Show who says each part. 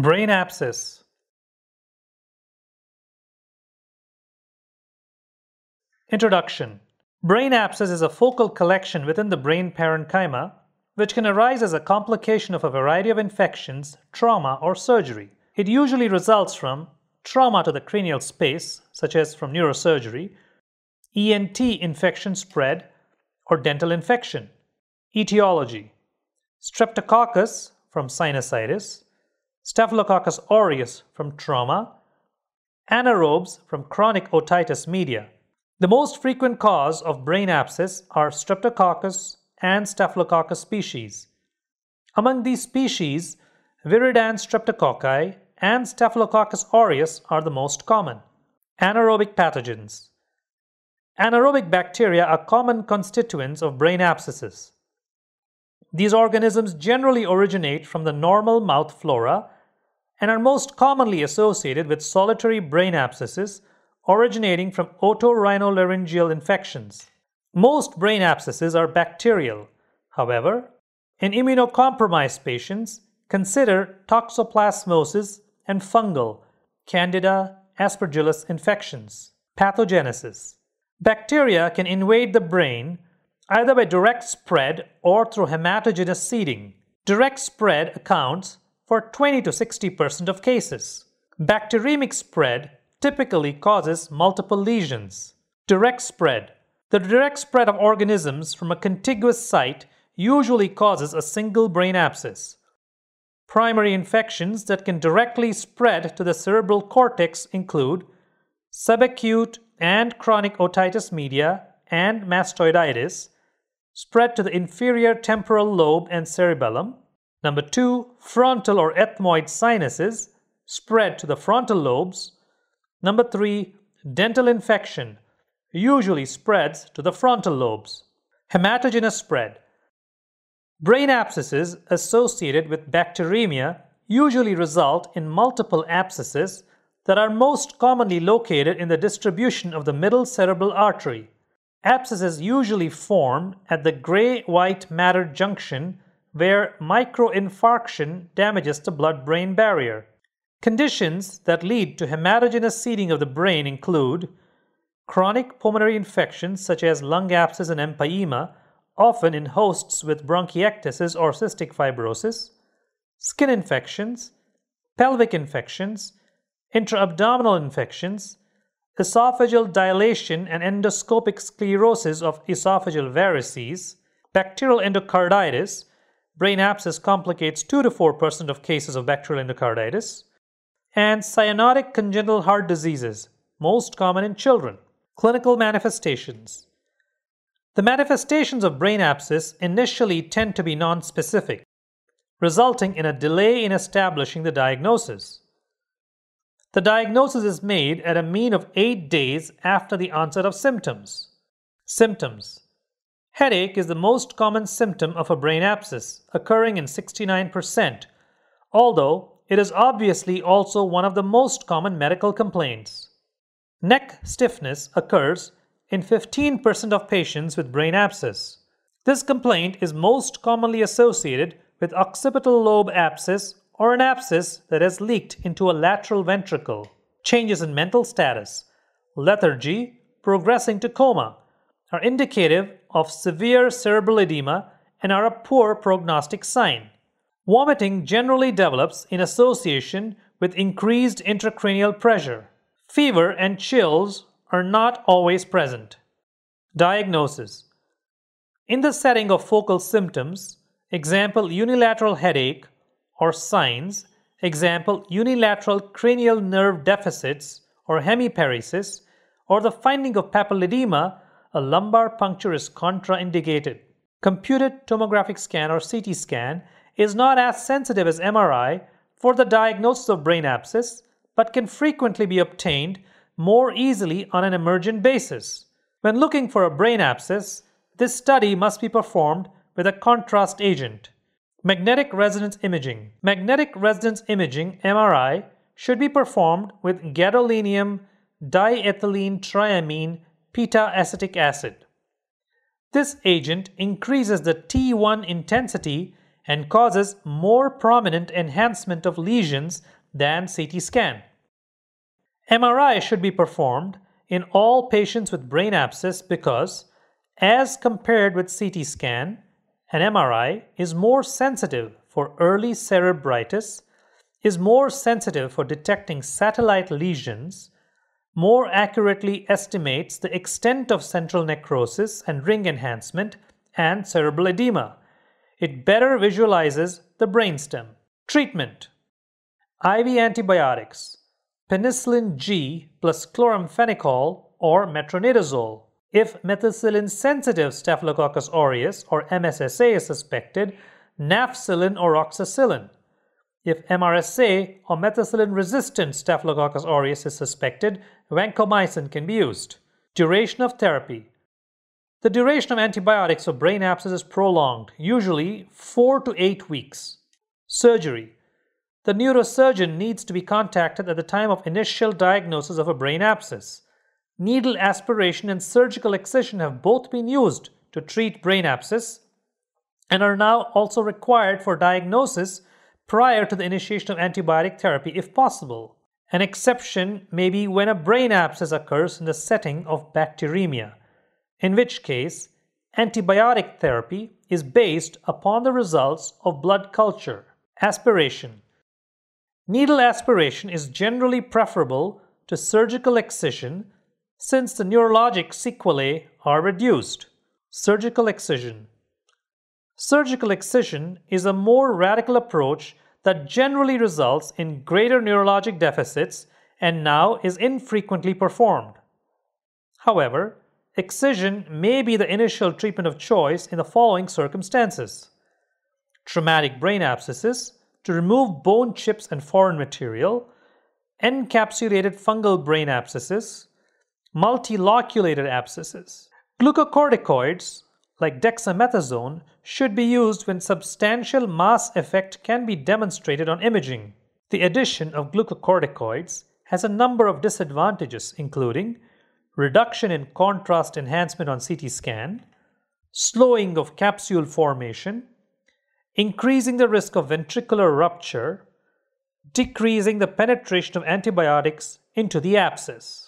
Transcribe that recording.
Speaker 1: Brain abscess. Introduction. Brain abscess is a focal collection within the brain parenchyma which can arise as a complication of a variety of infections, trauma, or surgery. It usually results from trauma to the cranial space, such as from neurosurgery, ENT infection spread, or dental infection. Etiology Streptococcus from sinusitis, Staphylococcus aureus from trauma, anaerobes from chronic otitis media. The most frequent cause of brain abscess are Streptococcus and Staphylococcus species. Among these species, Viridans streptococci and Staphylococcus aureus are the most common. Anaerobic pathogens. Anaerobic bacteria are common constituents of brain abscesses. These organisms generally originate from the normal mouth flora and are most commonly associated with solitary brain abscesses originating from otorhinolaryngeal infections. Most brain abscesses are bacterial. However, in immunocompromised patients, consider toxoplasmosis and fungal Candida aspergillus infections. Pathogenesis Bacteria can invade the brain either by direct spread or through hematogenous seeding. Direct spread accounts for 20 to 60% of cases. Bacteremic spread typically causes multiple lesions. Direct spread the direct spread of organisms from a contiguous site usually causes a single brain abscess. Primary infections that can directly spread to the cerebral cortex include subacute and chronic otitis media and mastoiditis, spread to the inferior temporal lobe and cerebellum. Number two, frontal or ethmoid sinuses, spread to the frontal lobes. Number three, dental infection, usually spreads to the frontal lobes. Hematogenous spread. Brain abscesses associated with bacteremia usually result in multiple abscesses that are most commonly located in the distribution of the middle cerebral artery. Abscesses usually form at the gray white matter junction where microinfarction damages the blood brain barrier. Conditions that lead to hematogenous seeding of the brain include Chronic pulmonary infections such as lung abscess and empyema, often in hosts with bronchiectasis or cystic fibrosis, skin infections, pelvic infections, intra-abdominal infections, esophageal dilation and endoscopic sclerosis of esophageal varices, bacterial endocarditis, brain abscess complicates 2 to 4% of cases of bacterial endocarditis, and cyanotic congenital heart diseases, most common in children. Clinical manifestations. The manifestations of brain abscess initially tend to be nonspecific, resulting in a delay in establishing the diagnosis. The diagnosis is made at a mean of 8 days after the onset of symptoms. Symptoms Headache is the most common symptom of a brain abscess, occurring in 69%, although it is obviously also one of the most common medical complaints. Neck stiffness occurs in 15% of patients with brain abscess. This complaint is most commonly associated with occipital lobe abscess or an abscess that has leaked into a lateral ventricle. Changes in mental status, lethargy, progressing to coma are indicative of severe cerebral edema and are a poor prognostic sign. Vomiting generally develops in association with increased intracranial pressure. Fever and chills are not always present. Diagnosis In the setting of focal symptoms, example unilateral headache or signs, example unilateral cranial nerve deficits or hemiparesis, or the finding of papilledema, a lumbar puncture is contraindicated. Computed tomographic scan or CT scan is not as sensitive as MRI for the diagnosis of brain abscess but can frequently be obtained more easily on an emergent basis. When looking for a brain abscess, this study must be performed with a contrast agent. Magnetic resonance imaging. Magnetic resonance imaging MRI should be performed with gadolinium diethylene triamine penta-acetic acid. This agent increases the T1 intensity and causes more prominent enhancement of lesions than CT scan. MRI should be performed in all patients with brain abscess because, as compared with CT scan, an MRI is more sensitive for early cerebritis, is more sensitive for detecting satellite lesions, more accurately estimates the extent of central necrosis and ring enhancement and cerebral edema. It better visualizes the brainstem. Treatment IV antibiotics, penicillin G plus chloramphenicol or metronidazole. If methicillin sensitive Staphylococcus aureus or MSSA is suspected, nafcillin or oxacillin. If MRSA or methicillin resistant Staphylococcus aureus is suspected, vancomycin can be used. Duration of therapy. The duration of antibiotics for brain abscess is prolonged, usually 4 to 8 weeks. Surgery. The neurosurgeon needs to be contacted at the time of initial diagnosis of a brain abscess. Needle aspiration and surgical excision have both been used to treat brain abscess and are now also required for diagnosis prior to the initiation of antibiotic therapy if possible. An exception may be when a brain abscess occurs in the setting of bacteremia, in which case antibiotic therapy is based upon the results of blood culture. Aspiration. Needle aspiration is generally preferable to surgical excision since the neurologic sequelae are reduced. Surgical excision. Surgical excision is a more radical approach that generally results in greater neurologic deficits and now is infrequently performed. However, excision may be the initial treatment of choice in the following circumstances traumatic brain abscesses to remove bone chips and foreign material, encapsulated fungal brain abscesses, multiloculated abscesses. Glucocorticoids, like dexamethasone, should be used when substantial mass effect can be demonstrated on imaging. The addition of glucocorticoids has a number of disadvantages, including reduction in contrast enhancement on CT scan, slowing of capsule formation, increasing the risk of ventricular rupture, decreasing the penetration of antibiotics into the abscess.